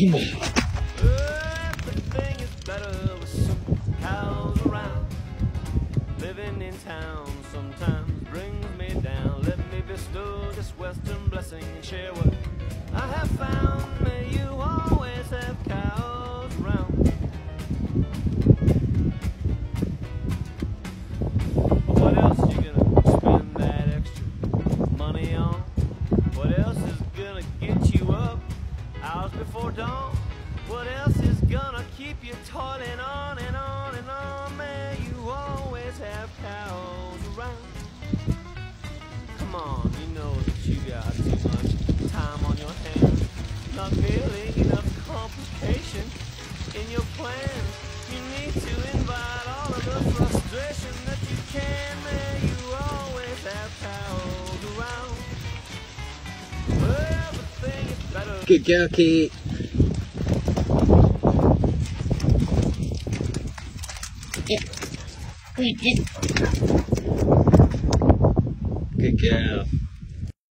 Around. Living in town sometimes brings me down. Let me bestow this western blessing and share what I have found. You. What else you gonna spend that extra money on? What else hours before dawn? What else is gonna keep you toiling on and on and on? May you always have cows around. Come on, you know that you got too much time on your hands. Not nearly enough complication in your plans. Good girl, Kate. Good girl.